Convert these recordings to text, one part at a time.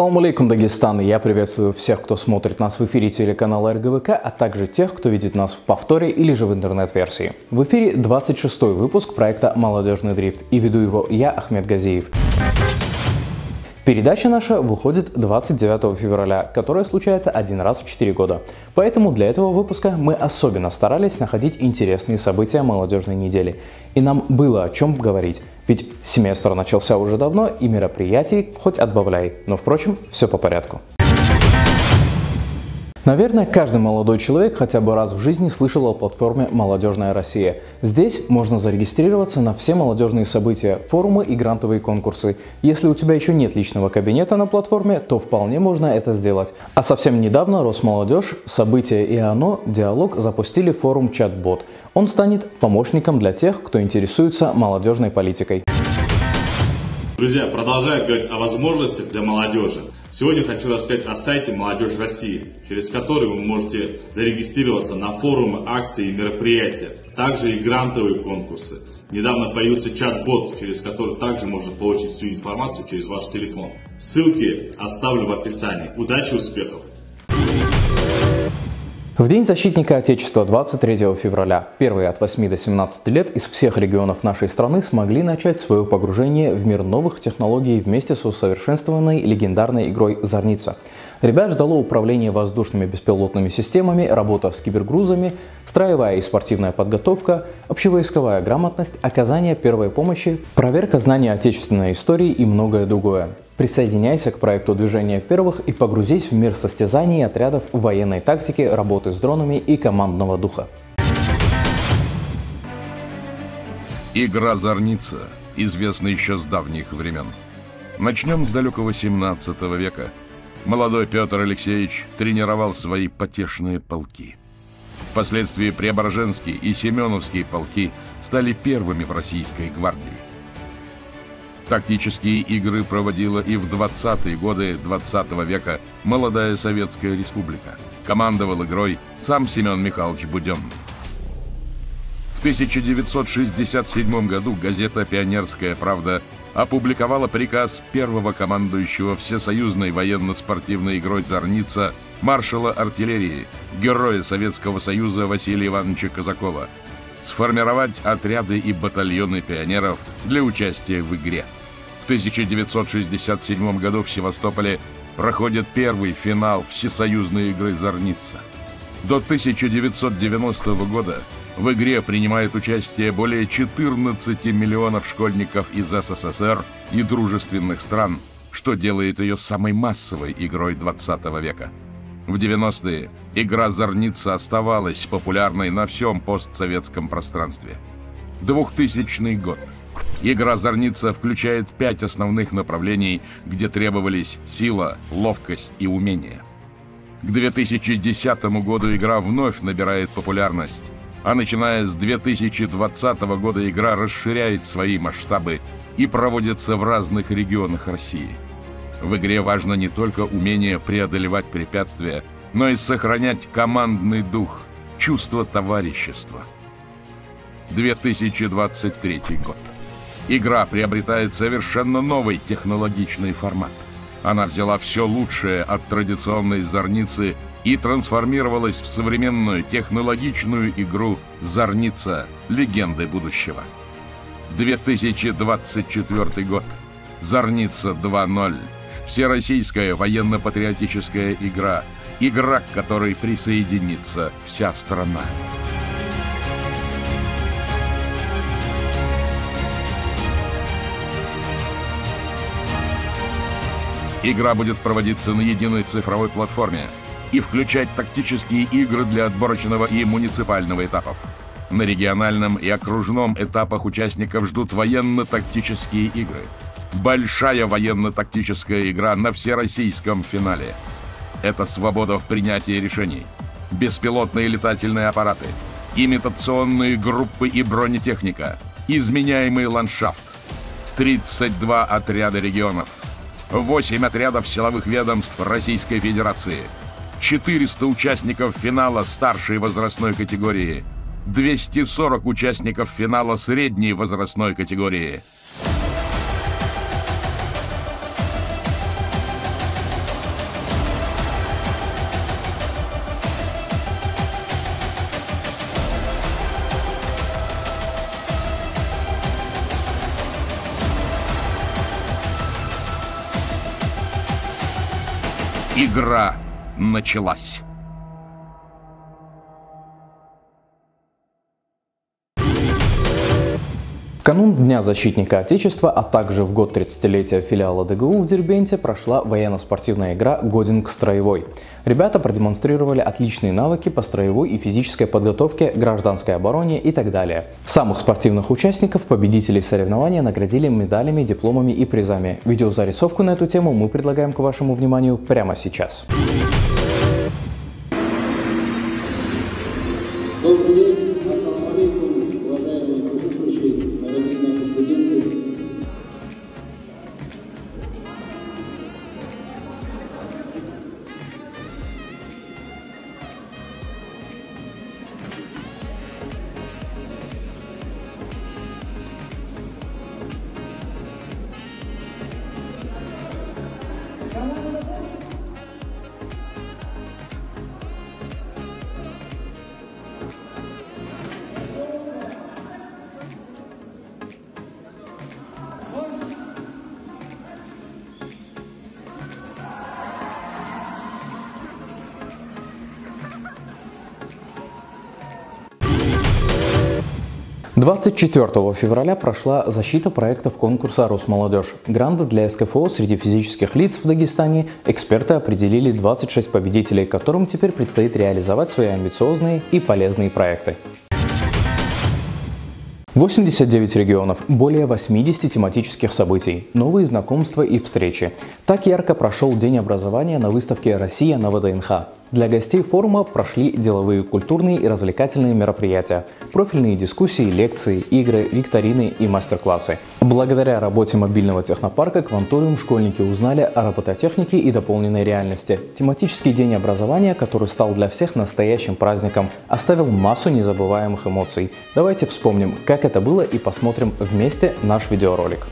Салам алейкум, Дагестан! Я приветствую всех, кто смотрит нас в эфире телеканала РГВК, а также тех, кто видит нас в повторе или же в интернет-версии. В эфире 26 выпуск проекта «Молодежный дрифт» и веду его я, Ахмед Газиев. Передача наша выходит 29 февраля, которая случается один раз в 4 года. Поэтому для этого выпуска мы особенно старались находить интересные события молодежной недели. И нам было о чем говорить. Ведь семестр начался уже давно и мероприятий хоть отбавляй. Но впрочем, все по порядку. Наверное, каждый молодой человек хотя бы раз в жизни слышал о платформе «Молодежная Россия». Здесь можно зарегистрироваться на все молодежные события, форумы и грантовые конкурсы. Если у тебя еще нет личного кабинета на платформе, то вполне можно это сделать. А совсем недавно Росмолодежь, События и оно, Диалог запустили форум «Чат-бот». Он станет помощником для тех, кто интересуется молодежной политикой. Друзья, продолжаю говорить о возможностях для молодежи. Сегодня хочу рассказать о сайте «Молодежь России», через который вы можете зарегистрироваться на форумы, акции и мероприятия. Также и грантовые конкурсы. Недавно появился чат-бот, через который также можно получить всю информацию через ваш телефон. Ссылки оставлю в описании. Удачи, успехов! В День защитника Отечества 23 февраля первые от 8 до 17 лет из всех регионов нашей страны смогли начать свое погружение в мир новых технологий вместе с усовершенствованной легендарной игрой «Зорница». Ребят ждало управление воздушными беспилотными системами, работа с кибергрузами, строевая и спортивная подготовка, общевойсковая грамотность, оказание первой помощи, проверка знания отечественной истории и многое другое. Присоединяйся к проекту движения первых и погрузись в мир состязаний отрядов военной тактики, работы с дронами и командного духа. Игра «Зорница» известна еще с давних времен. Начнем с далекого 17 века. Молодой Петр Алексеевич тренировал свои потешные полки. Впоследствии Преображенские и Семеновские полки стали первыми в российской гвардии. Тактические игры проводила и в 20-е годы 20 -го века молодая Советская Республика. Командовал игрой сам Семен Михайлович Буденный. В 1967 году газета «Пионерская правда» опубликовала приказ первого командующего Всесоюзной военно-спортивной игрой «Зорница» маршала артиллерии, героя Советского Союза Василия Ивановича Казакова, сформировать отряды и батальоны пионеров для участия в игре. 1967 году в Севастополе проходит первый финал Всесоюзной игры «Зорница». До 1990 года в игре принимает участие более 14 миллионов школьников из СССР и дружественных стран, что делает ее самой массовой игрой 20 века. В 90-е игра «Зорница» оставалась популярной на всем постсоветском пространстве. 2000 год – Игра «Зорница» включает пять основных направлений, где требовались сила, ловкость и умение. К 2010 году игра вновь набирает популярность, а начиная с 2020 года игра расширяет свои масштабы и проводится в разных регионах России. В игре важно не только умение преодолевать препятствия, но и сохранять командный дух, чувство товарищества. 2023 год. Игра приобретает совершенно новый технологичный формат. Она взяла все лучшее от традиционной «Зорницы» и трансформировалась в современную технологичную игру «Зорница. Легенды будущего». 2024 год. «Зорница 2.0». Всероссийская военно-патриотическая игра. Игра, к которой присоединится вся страна. Игра будет проводиться на единой цифровой платформе и включать тактические игры для отборочного и муниципального этапов. На региональном и окружном этапах участников ждут военно-тактические игры. Большая военно-тактическая игра на всероссийском финале. Это свобода в принятии решений. Беспилотные летательные аппараты, имитационные группы и бронетехника, изменяемый ландшафт. 32 отряда регионов, 8 отрядов силовых ведомств Российской Федерации, 400 участников финала старшей возрастной категории, 240 участников финала средней возрастной категории. Игра началась. В канун Дня защитника Отечества, а также в год 30-летия филиала ДГУ в Дербенте прошла военно-спортивная игра «Годинг строевой». Ребята продемонстрировали отличные навыки по строевой и физической подготовке, гражданской обороне и так далее. Самых спортивных участников, победителей соревнования наградили медалями, дипломами и призами. Видеозарисовку на эту тему мы предлагаем к вашему вниманию прямо сейчас. Добрый 24 февраля прошла защита проектов конкурса «Росмолодежь». Гранды для СКФО среди физических лиц в Дагестане эксперты определили 26 победителей, которым теперь предстоит реализовать свои амбициозные и полезные проекты. 89 регионов, более 80 тематических событий, новые знакомства и встречи. Так ярко прошел День образования на выставке «Россия на ВДНХ». Для гостей форума прошли деловые, культурные и развлекательные мероприятия, профильные дискуссии, лекции, игры, викторины и мастер-классы. Благодаря работе мобильного технопарка «Кванториум» школьники узнали о робототехнике и дополненной реальности. Тематический день образования, который стал для всех настоящим праздником, оставил массу незабываемых эмоций. Давайте вспомним, как это было и посмотрим вместе наш видеоролик.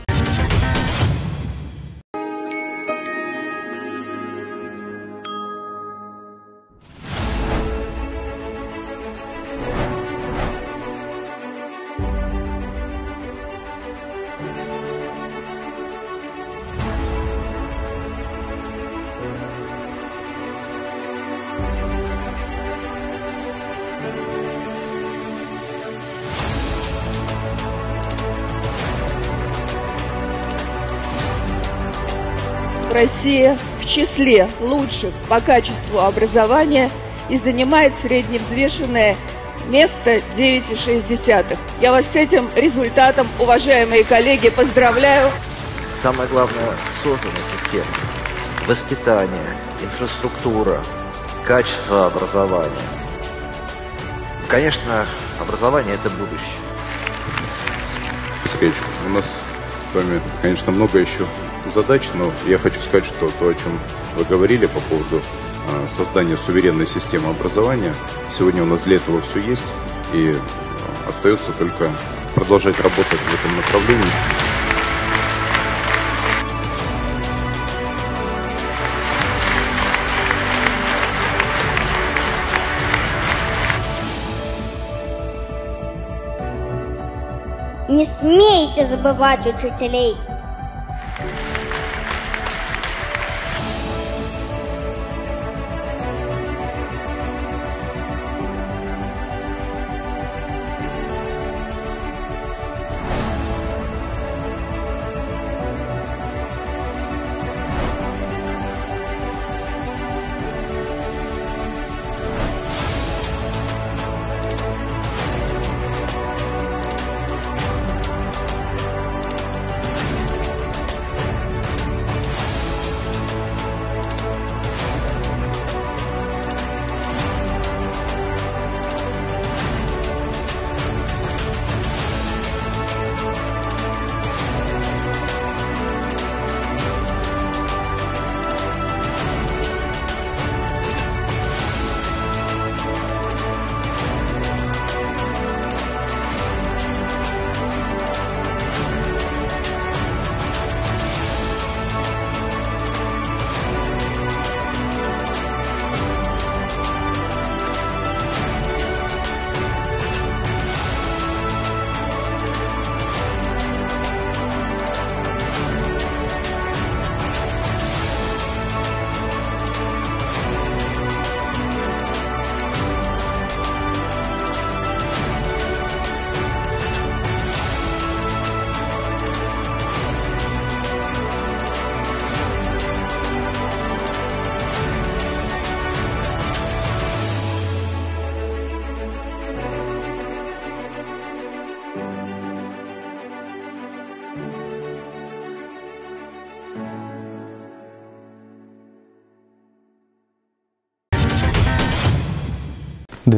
Россия в числе лучших по качеству образования и занимает средневзвешенное место 9,6. Я вас с этим результатом, уважаемые коллеги, поздравляю. Самое главное – создана система. Воспитание, инфраструктура, качество образования. Конечно, образование – это будущее. Сергеевич, у нас с вами, конечно, много еще задач, но я хочу сказать, что то, о чем вы говорили по поводу а, создания суверенной системы образования, сегодня у нас для этого все есть, и а, остается только продолжать работать в этом направлении. Не смейте забывать учителей.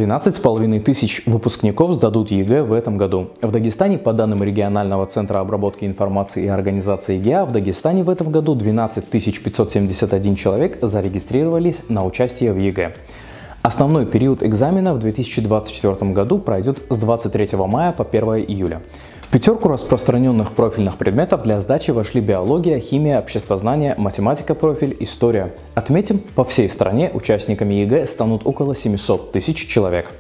12,5 тысяч выпускников сдадут ЕГЭ в этом году. В Дагестане, по данным регионального центра обработки информации и организации ЕГЭ, в Дагестане в этом году 12 571 человек зарегистрировались на участие в ЕГЭ. Основной период экзамена в 2024 году пройдет с 23 мая по 1 июля. Пятерку распространенных профильных предметов для сдачи вошли биология, химия, обществознание, математика профиль, история. Отметим, по всей стране участниками ЕГЭ станут около 700 тысяч человек.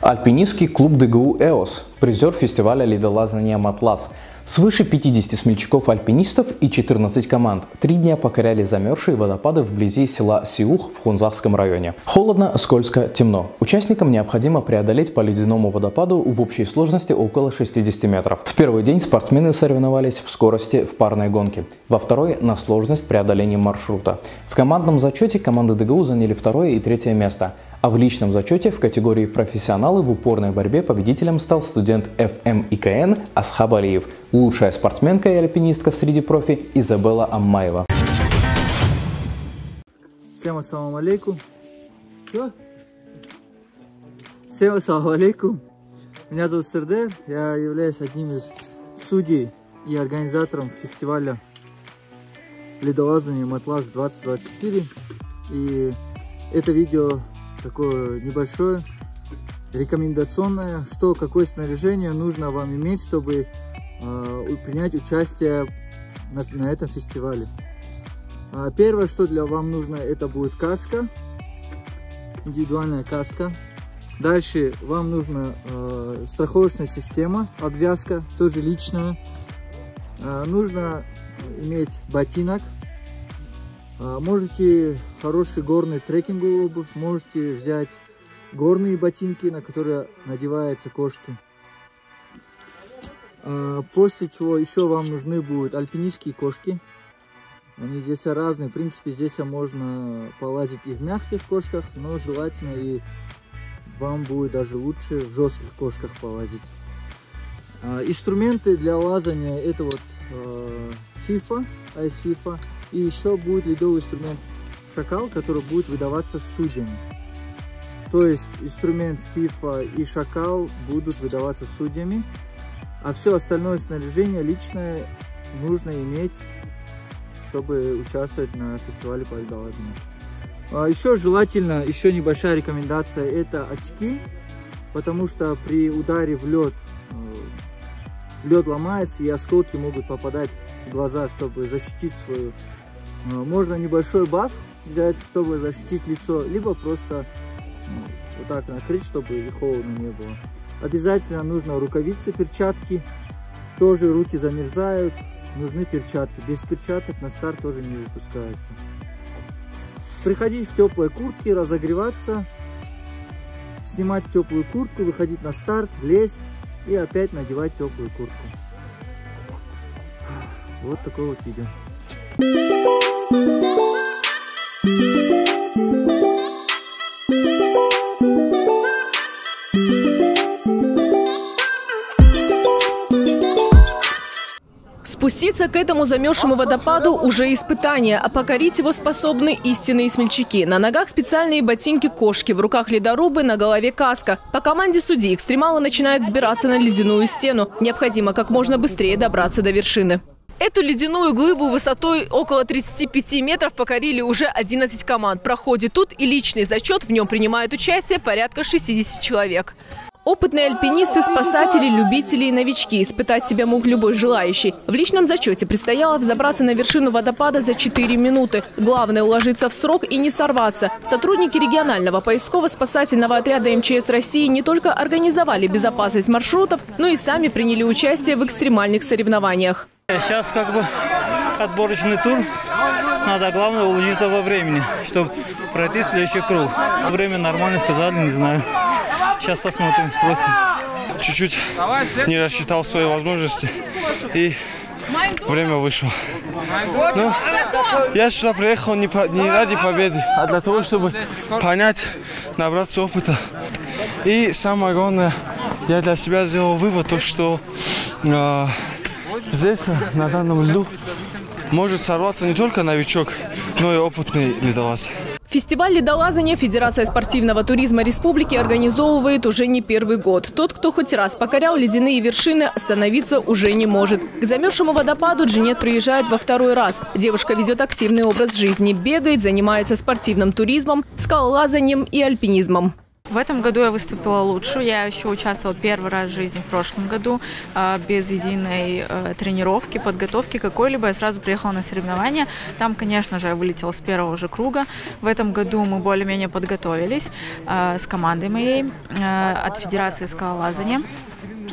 Альпинистский клуб ДГУ «Эос», призер фестиваля ледолазания «Матлас», Свыше 50 смельчаков-альпинистов и 14 команд три дня покоряли замерзшие водопады вблизи села Сиух в Хунзахском районе. Холодно, скользко, темно. Участникам необходимо преодолеть по ледяному водопаду в общей сложности около 60 метров. В первый день спортсмены соревновались в скорости в парной гонке, во второй – на сложность преодоления маршрута. В командном зачете команды ДГУ заняли второе и третье место – а в личном зачете в категории профессионалы в упорной борьбе победителем стал студент ФМИКН Асхаб Алиев, лучшая спортсменка и альпинистка среди профи Изабелла Аммаева. Всем ассаламу алейкум. Всем ассаламу алейкум. Меня зовут Сердер, я являюсь одним из судей и организатором фестиваля ледолазания Матлас 2024. И это видео такое небольшое рекомендационное, что какое снаряжение нужно вам иметь, чтобы э, принять участие на, на этом фестивале. А первое, что для вам нужно, это будет каска, индивидуальная каска. Дальше вам нужна э, страховочная система, обвязка, тоже личная. Э, нужно иметь ботинок, можете хороший горный трекинговый обувь, можете взять горные ботинки, на которые надеваются кошки. А, после чего еще вам нужны будут альпинистские кошки. Они здесь разные. В принципе, здесь можно полазить и в мягких кошках, но желательно и вам будет даже лучше в жестких кошках полазить. А, инструменты для лазания это вот FIFA, Ice FIFA. И еще будет ледовый инструмент шакал, который будет выдаваться судьями. То есть инструмент FIFA и шакал будут выдаваться судьями, а все остальное снаряжение личное нужно иметь, чтобы участвовать на фестивале по ледолазанию. А еще желательно, еще небольшая рекомендация, это очки, потому что при ударе в лед, э, лед ломается и осколки могут попадать в глаза, чтобы защитить свою можно небольшой баф взять, чтобы защитить лицо, либо просто вот так накрыть, чтобы холодно не было. Обязательно нужно рукавицы, перчатки. Тоже руки замерзают, нужны перчатки. Без перчаток на старт тоже не выпускаются. Приходить в теплой куртке, разогреваться, снимать теплую куртку, выходить на старт, лезть и опять надевать теплую куртку. Вот такое вот видео. Спуститься к этому замерзшему водопаду уже испытание, а покорить его способны истинные смельчаки. На ногах специальные ботинки-кошки, в руках ледорубы, на голове каска. По команде судьи экстремалы начинают взбираться на ледяную стену. Необходимо как можно быстрее добраться до вершины. Эту ледяную глыбу высотой около 35 метров покорили уже 11 команд. Проходит тут и личный зачет, в нем принимают участие порядка 60 человек. Опытные альпинисты, спасатели, любители и новички. Испытать себя мог любой желающий. В личном зачете предстояло взобраться на вершину водопада за 4 минуты. Главное – уложиться в срок и не сорваться. Сотрудники регионального поисково-спасательного отряда МЧС России не только организовали безопасность маршрутов, но и сами приняли участие в экстремальных соревнованиях. Сейчас как бы отборочный тур. Надо главное уложиться во времени, чтобы пройти следующий круг. Время нормально сказали, не знаю. Сейчас посмотрим, спросим. Чуть-чуть не рассчитал свои возможности и время вышло. Ну, я сюда приехал не, по, не ради победы, а для того, чтобы понять, набраться опыта. И самое главное, я для себя сделал вывод, то, что э, Здесь, на данном льду, может сорваться не только новичок, но и опытный ледолаз. Фестиваль ледолазания Федерация спортивного туризма республики организовывает уже не первый год. Тот, кто хоть раз покорял ледяные вершины, остановиться уже не может. К замерзшему водопаду Джинет приезжает во второй раз. Девушка ведет активный образ жизни, бегает, занимается спортивным туризмом, скалолазанием и альпинизмом. В этом году я выступила лучше. Я еще участвовала первый раз в жизни в прошлом году а, без единой э, тренировки, подготовки какой-либо. Я сразу приехала на соревнования. Там, конечно же, я вылетела с первого же круга. В этом году мы более-менее подготовились а, с командой моей э, от Федерации скалолазания.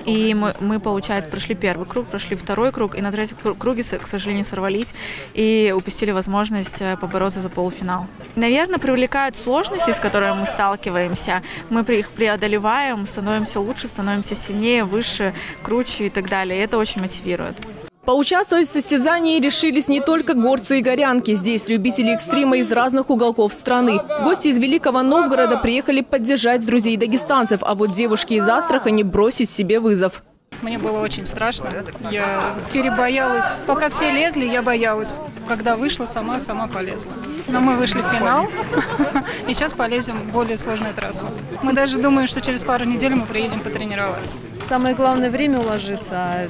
И мы, мы, получается, прошли первый круг, прошли второй круг, и на третьем круге, к сожалению, сорвались и упустили возможность э, побороться за полуфинал. Наверное, привлекают сложности, с которыми мы сталкиваемся. Мы их преодолеваем, становимся лучше, становимся сильнее, выше, круче и так далее. И это очень мотивирует. Поучаствовать в состязании решились не только горцы и горянки. Здесь любители экстрима из разных уголков страны. Гости из Великого Новгорода приехали поддержать друзей дагестанцев, а вот девушки из Астрахани бросить себе вызов. Мне было очень страшно. Я перебоялась. Пока все лезли, я боялась. Когда вышла сама, сама полезла. Но мы вышли в финал, и сейчас полезем в более сложную трассу. Мы даже думаем, что через пару недель мы приедем потренироваться. Самое главное время уложиться, а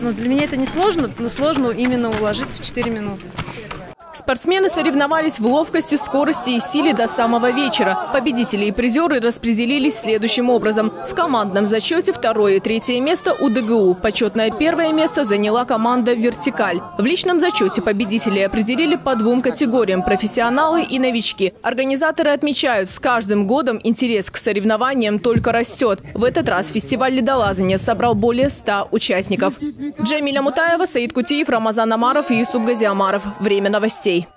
ну, для меня это не сложно, но сложно именно уложиться в 4 минуты. Спортсмены соревновались в ловкости, скорости и силе до самого вечера. Победители и призеры распределились следующим образом. В командном зачете второе и третье место у ДГУ. Почетное первое место заняла команда «Вертикаль». В личном зачете победители определили по двум категориям – профессионалы и новички. Организаторы отмечают, с каждым годом интерес к соревнованиям только растет. В этот раз фестиваль ледолазания собрал более 100 участников. Джамиля Мутаева, Саид Кутиев, Рамазан Амаров и Юсуп Газиамаров. Время новостей новостей.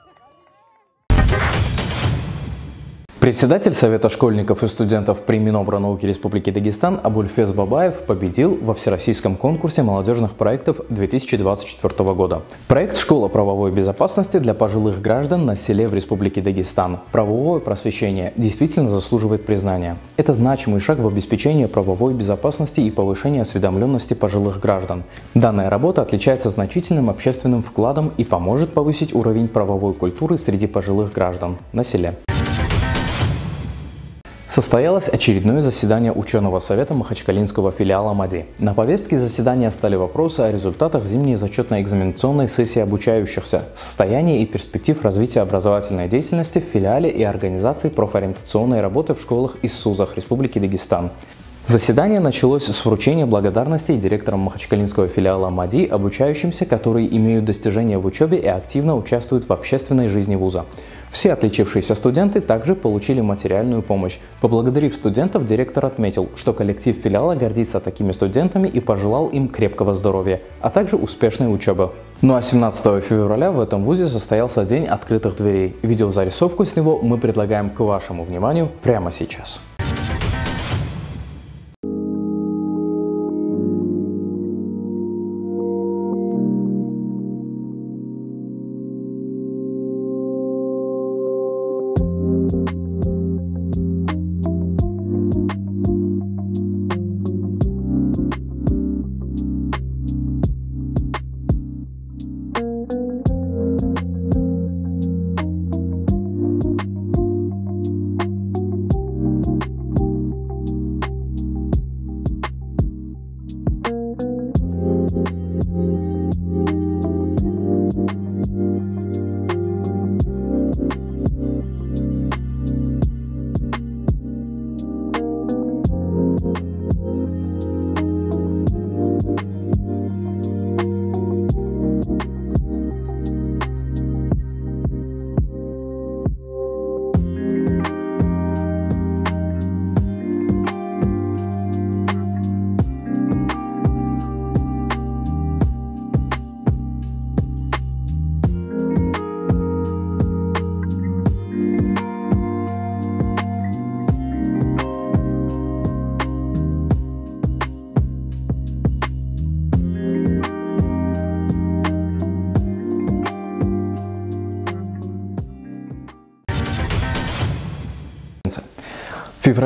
Председатель Совета школьников и студентов при Минобрнауки Республики Дагестан Абульфез Бабаев победил во Всероссийском конкурсе молодежных проектов 2024 года. Проект «Школа правовой безопасности для пожилых граждан на селе в Республике Дагестан. Правовое просвещение» действительно заслуживает признания. Это значимый шаг в обеспечении правовой безопасности и повышении осведомленности пожилых граждан. Данная работа отличается значительным общественным вкладом и поможет повысить уровень правовой культуры среди пожилых граждан на селе. Состоялось очередное заседание ученого совета Махачкалинского филиала МАДИ. На повестке заседания стали вопросы о результатах зимней зачетной экзаменационной сессии обучающихся, состоянии и перспектив развития образовательной деятельности в филиале и организации профориентационной работы в школах и СУЗах Республики Дагестан. Заседание началось с вручения благодарностей директорам Махачкалинского филиала МАДИ, обучающимся, которые имеют достижения в учебе и активно участвуют в общественной жизни вуза. Все отличившиеся студенты также получили материальную помощь. Поблагодарив студентов, директор отметил, что коллектив филиала гордится такими студентами и пожелал им крепкого здоровья, а также успешной учебы. Ну а 17 февраля в этом вузе состоялся День открытых дверей. Видеозарисовку с него мы предлагаем к вашему вниманию прямо сейчас.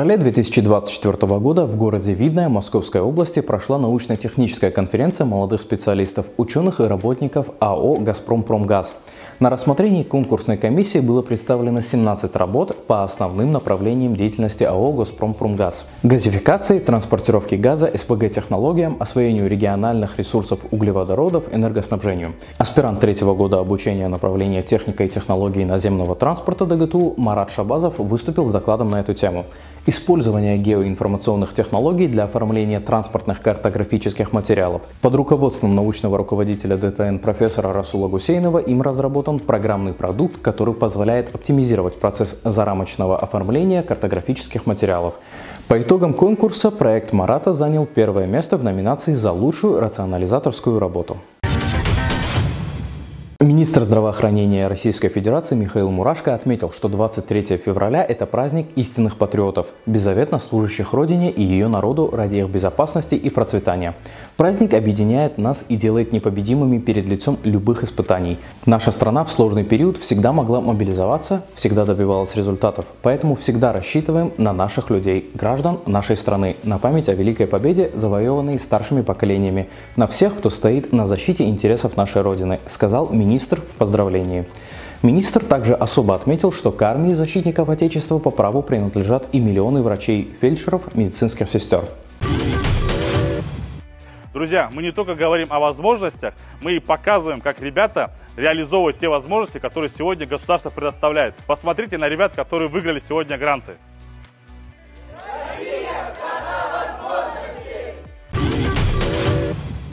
Феврале 2024 года в городе Видное Московской области прошла научно-техническая конференция молодых специалистов, ученых и работников АО «Газпром Промгаз». На рассмотрении конкурсной комиссии было представлено 17 работ по основным направлениям деятельности АО «Газпромпромгаз». Газификации, транспортировки газа, СПГ-технологиям, освоению региональных ресурсов углеводородов, энергоснабжению. Аспирант третьего года обучения направления техника и технологии наземного транспорта ДГТУ Марат Шабазов выступил с докладом на эту тему. Использование геоинформационных технологий для оформления транспортных картографических материалов. Под руководством научного руководителя ДТН профессора Расула Гусейнова им разработан программный продукт, который позволяет оптимизировать процесс зарамочного оформления картографических материалов. По итогам конкурса проект Марата занял первое место в номинации за лучшую рационализаторскую работу. Министр здравоохранения Российской Федерации Михаил Мурашко отметил, что 23 февраля – это праздник истинных патриотов, беззаветно служащих Родине и ее народу ради их безопасности и процветания. Праздник объединяет нас и делает непобедимыми перед лицом любых испытаний. Наша страна в сложный период всегда могла мобилизоваться, всегда добивалась результатов, поэтому всегда рассчитываем на наших людей, граждан нашей страны, на память о Великой Победе, завоеванной старшими поколениями, на всех, кто стоит на защите интересов нашей Родины, сказал министр министр в поздравлении. Министр также особо отметил, что к армии защитников Отечества по праву принадлежат и миллионы врачей, фельдшеров, медицинских сестер. Друзья, мы не только говорим о возможностях, мы и показываем, как ребята реализовывают те возможности, которые сегодня государство предоставляет. Посмотрите на ребят, которые выиграли сегодня гранты.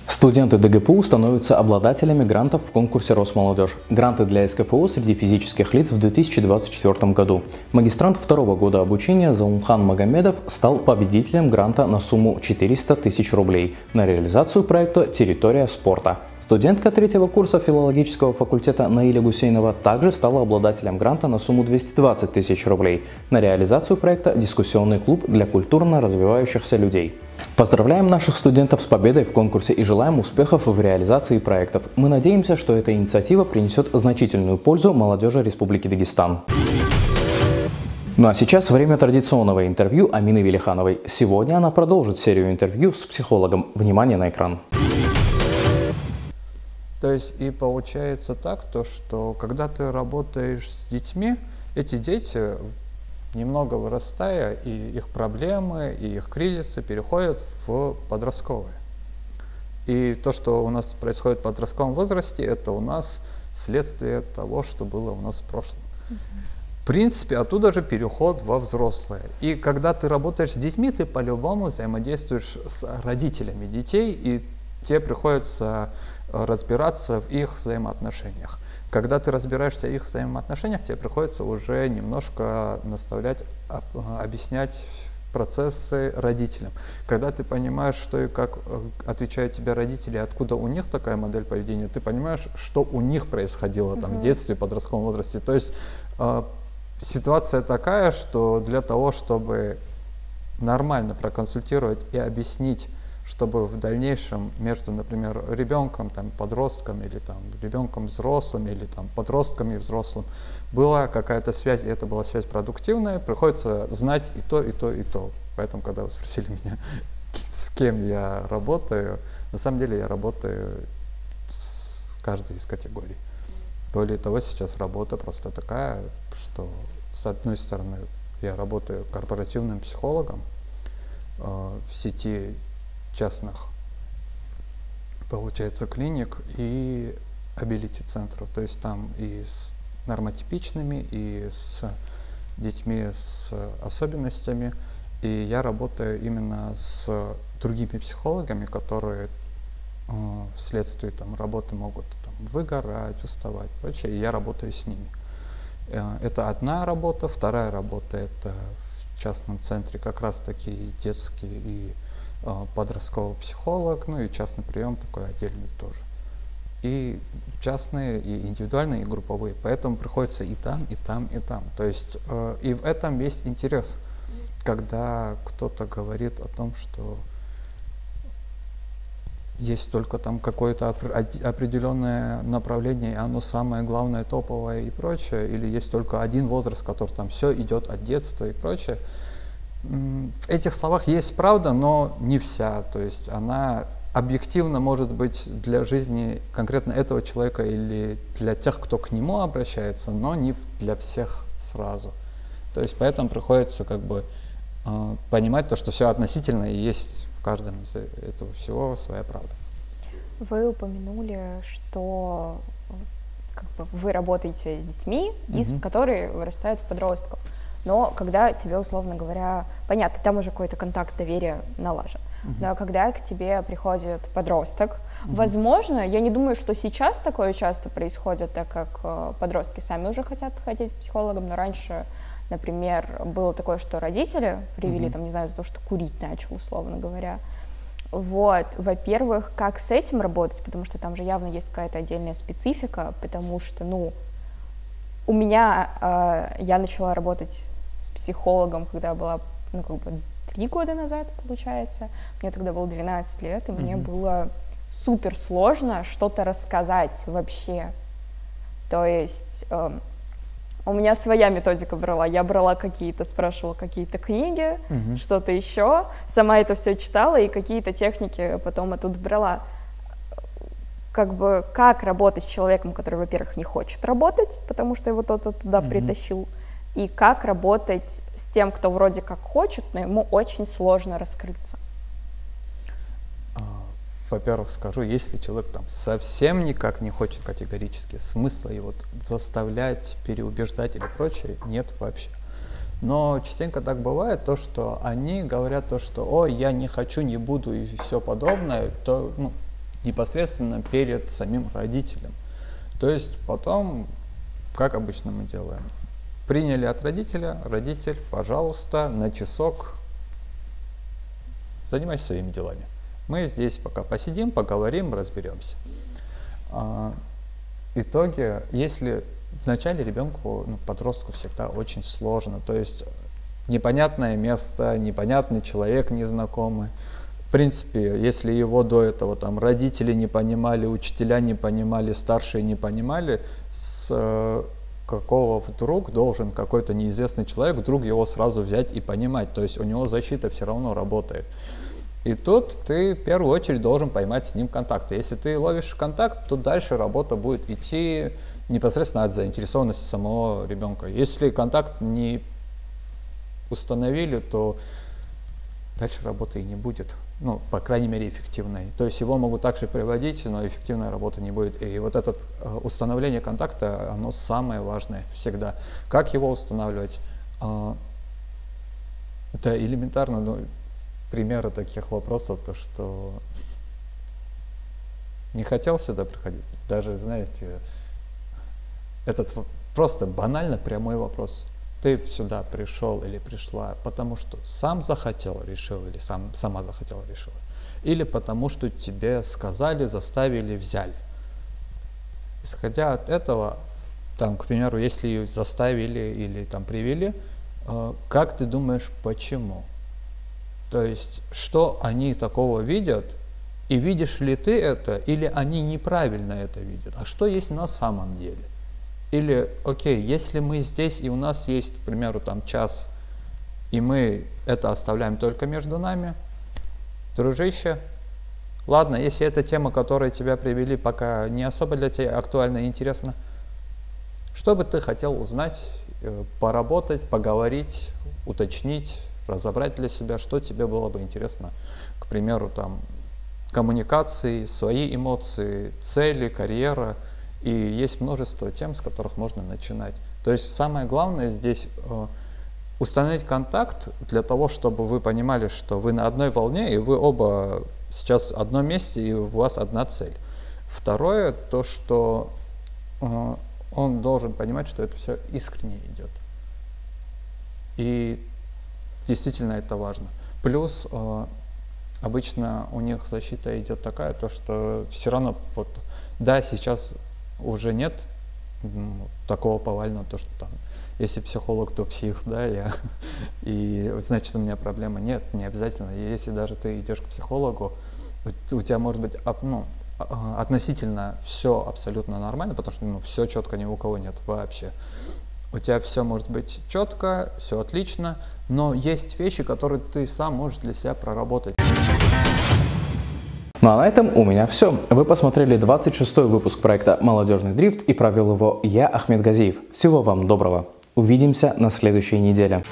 Студенты ДГПУ становятся обладателями грантов в конкурсе «Росмолодежь». Гранты для СКФУ среди физических лиц в 2024 году. Магистрант второго года обучения Заумхан Магомедов стал победителем гранта на сумму 400 тысяч рублей на реализацию проекта «Территория спорта». Студентка третьего курса филологического факультета Наиля Гусейнова также стала обладателем гранта на сумму 220 тысяч рублей на реализацию проекта «Дискуссионный клуб для культурно развивающихся людей». Поздравляем наших студентов с победой в конкурсе и желаем успехов в реализации проектов. Мы надеемся, что эта инициатива принесет значительную пользу молодежи Республики Дагестан. Ну а сейчас время традиционного интервью Амины Велихановой. Сегодня она продолжит серию интервью с психологом. Внимание на экран. То есть и получается так, то, что когда ты работаешь с детьми, эти дети немного вырастая, и их проблемы, и их кризисы переходят в подростковые. И то, что у нас происходит в подростковом возрасте, это у нас следствие того, что было у нас в прошлом. В принципе, оттуда же переход во взрослое. И когда ты работаешь с детьми, ты по-любому взаимодействуешь с родителями детей, и тебе приходится разбираться в их взаимоотношениях. Когда ты разбираешься в их взаимоотношениях, тебе приходится уже немножко наставлять, объяснять процессы родителям. Когда ты понимаешь, что и как э, отвечают тебе родители, откуда у них такая модель поведения, ты понимаешь, что у них происходило там, в детстве, в подростковом возрасте. То есть э, ситуация такая, что для того, чтобы нормально проконсультировать и объяснить чтобы в дальнейшем между, например, ребенком, там, подростком или там, ребенком взрослым или там, подростком и взрослым была какая-то связь, и это была связь продуктивная, приходится знать и то, и то, и то. Поэтому, когда вы спросили меня, с кем я работаю, на самом деле я работаю с каждой из категорий. Более того, сейчас работа просто такая, что с одной стороны я работаю корпоративным психологом э, в сети частных, получается, клиник и абилити центров. То есть там и с нормотипичными, и с детьми с особенностями. И я работаю именно с другими психологами, которые э, вследствие там, работы могут там, выгорать, уставать, прочее, и я работаю с ними. Э, это одна работа. Вторая работа – это в частном центре как раз таки детские и подростковый психолог, ну и частный прием такой отдельный тоже. И частные, и индивидуальные, и групповые. Поэтому приходится и там, и там, и там. То есть э, и в этом есть интерес, когда кто-то говорит о том, что есть только там какое-то определенное направление, и оно самое главное, топовое и прочее, или есть только один возраст, который там все идет от детства и прочее. В этих словах есть правда, но не вся. То есть она объективно может быть для жизни конкретно этого человека или для тех, кто к нему обращается, но не для всех сразу. То есть поэтому приходится как бы э, понимать то, что все относительно и есть в каждом из этого всего своя правда. Вы упомянули, что как бы, вы работаете с детьми, mm-hmm. из, которые вырастают в подростков. Но когда тебе, условно говоря, понятно, там уже какой-то контакт доверия налажен. Uh-huh. Но когда к тебе приходит подросток, uh-huh. возможно, я не думаю, что сейчас такое часто происходит, так как э, подростки сами уже хотят ходить к психологам, но раньше, например, было такое, что родители привели, uh-huh. там, не знаю, за то, что курить начал, условно говоря. Вот, во-первых, как с этим работать, потому что там же явно есть какая-то отдельная специфика, потому что, ну, у меня, э, я начала работать с психологом, когда была, ну, как бы, три года назад, получается. Мне тогда было 12 лет, и mm-hmm. мне было супер сложно что-то рассказать вообще. То есть э, у меня своя методика брала. Я брала какие-то, спрашивала какие-то книги, mm-hmm. что-то еще, сама это все читала и какие-то техники потом оттуда брала. Как бы как работать с человеком, который, во-первых, не хочет работать, потому что его кто-то туда mm-hmm. притащил, и как работать с тем, кто вроде как хочет, но ему очень сложно раскрыться? А, во-первых, скажу, если человек там совсем никак не хочет категорически, смысла его заставлять, переубеждать или прочее нет вообще. Но частенько так бывает, то, что они говорят то, что «О, я не хочу, не буду» и все подобное, то ну, непосредственно перед самим родителем. То есть потом, как обычно мы делаем, Приняли от родителя, родитель, пожалуйста, на часок занимайся своими делами. Мы здесь пока посидим, поговорим, разберемся. А, итоге, если вначале ребенку, ну, подростку всегда очень сложно, то есть непонятное место, непонятный человек незнакомый. В принципе, если его до этого там родители не понимали, учителя не понимали, старшие не понимали, с какого вдруг должен какой-то неизвестный человек вдруг его сразу взять и понимать. То есть у него защита все равно работает. И тут ты в первую очередь должен поймать с ним контакт. Если ты ловишь контакт, то дальше работа будет идти непосредственно от заинтересованности самого ребенка. Если контакт не установили, то дальше работы и не будет ну, по крайней мере, эффективной. То есть его могут также приводить, но эффективная работа не будет. И вот это э, установление контакта, оно самое важное всегда. Как его устанавливать? А, это элементарно, ну, примеры таких вопросов, то что не хотел сюда приходить. Даже, знаете, этот просто банально прямой вопрос – ты сюда пришел или пришла, потому что сам захотел, решил, или сам, сама захотела, решила, или потому что тебе сказали, заставили, взяли. Исходя от этого, там, к примеру, если ее заставили или там привели, э, как ты думаешь, почему? То есть, что они такого видят, и видишь ли ты это, или они неправильно это видят? А что есть на самом деле? Или, окей, если мы здесь и у нас есть, к примеру, там час, и мы это оставляем только между нами, дружище, ладно, если эта тема, которая тебя привели, пока не особо для тебя актуальна и интересна, что бы ты хотел узнать, э, поработать, поговорить, уточнить, разобрать для себя, что тебе было бы интересно, к примеру, там, коммуникации, свои эмоции, цели, карьера – и есть множество тем, с которых можно начинать. То есть самое главное здесь э, установить контакт для того, чтобы вы понимали, что вы на одной волне, и вы оба сейчас в одном месте, и у вас одна цель. Второе, то, что э, он должен понимать, что это все искренне идет. И действительно это важно. Плюс э, обычно у них защита идет такая, то что все равно вот, да, сейчас уже нет такого повального, то, что там, если психолог, то псих, да, я, и значит у меня проблема. Нет, не обязательно. Если даже ты идешь к психологу, у тебя может быть ну, а, относительно все абсолютно нормально, потому что ну, все четко ни у кого нет вообще. У тебя все может быть четко, все отлично, но есть вещи, которые ты сам можешь для себя проработать. Ну а на этом у меня все. Вы посмотрели 26-й выпуск проекта «Молодежный дрифт» и провел его я, Ахмед Газиев. Всего вам доброго. Увидимся на следующей неделе.